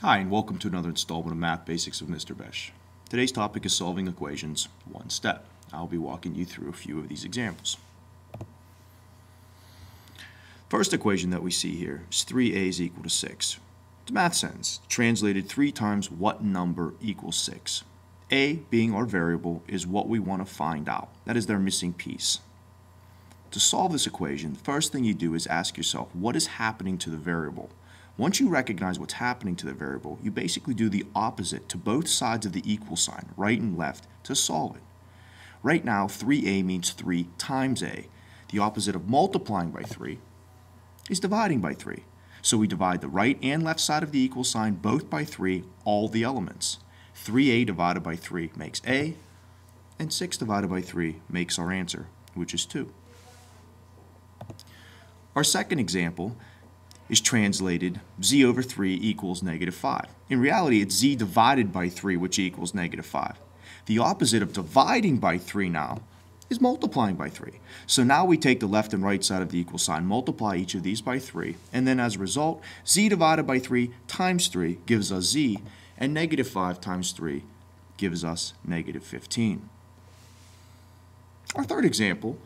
Hi, and welcome to another installment of Math Basics with Mr. Besh. Today's topic is solving equations one step. I'll be walking you through a few of these examples. First equation that we see here is 3a is equal to 6. It's a math sentence. Translated 3 times what number equals 6. a being our variable is what we want to find out. That is their missing piece. To solve this equation, the first thing you do is ask yourself what is happening to the variable. Once you recognize what's happening to the variable, you basically do the opposite to both sides of the equal sign, right and left, to solve it. Right now, 3a means 3 times a. The opposite of multiplying by 3 is dividing by 3. So we divide the right and left side of the equal sign both by 3, all the elements. 3a divided by 3 makes a, and 6 divided by 3 makes our answer, which is 2. Our second example is translated z over 3 equals negative 5. In reality, it's z divided by 3, which equals negative 5. The opposite of dividing by 3 now is multiplying by 3. So now we take the left and right side of the equal sign, multiply each of these by 3, and then as a result, z divided by 3 times 3 gives us z, and negative 5 times 3 gives us negative 15. Our third example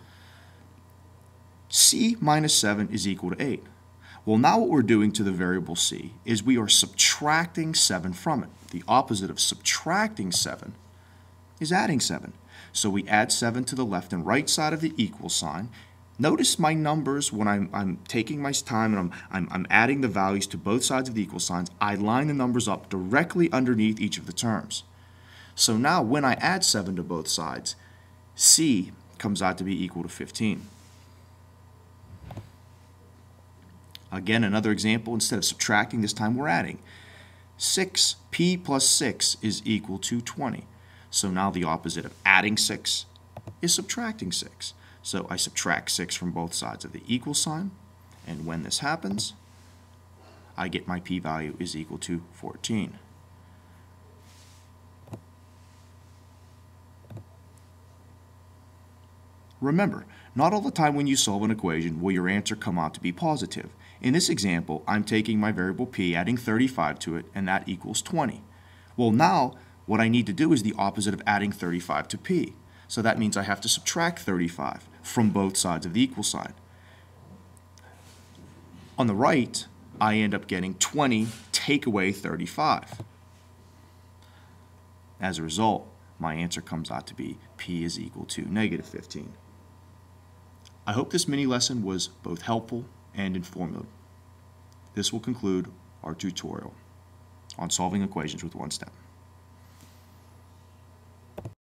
c minus 7 is equal to 8. Well, now what we're doing to the variable c is we are subtracting 7 from it. The opposite of subtracting 7 is adding 7. So we add 7 to the left and right side of the equal sign. Notice my numbers when I'm, I'm taking my time and I'm, I'm, I'm adding the values to both sides of the equal signs. I line the numbers up directly underneath each of the terms. So now when I add 7 to both sides, c comes out to be equal to 15. Again, another example, instead of subtracting, this time we're adding. 6p plus 6 is equal to 20. So now the opposite of adding 6 is subtracting 6. So I subtract 6 from both sides of the equal sign, and when this happens, I get my p-value is equal to 14. Remember, not all the time when you solve an equation will your answer come out to be positive. In this example, I'm taking my variable p, adding 35 to it, and that equals 20. Well, now, what I need to do is the opposite of adding 35 to p. So that means I have to subtract 35 from both sides of the equal sign. On the right, I end up getting 20 take away 35. As a result, my answer comes out to be p is equal to negative 15. I hope this mini lesson was both helpful and informative. This will conclude our tutorial on solving equations with one step.